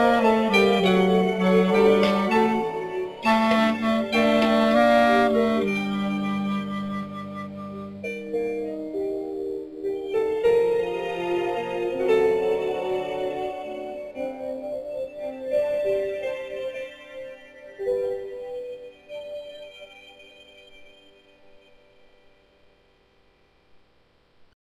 love.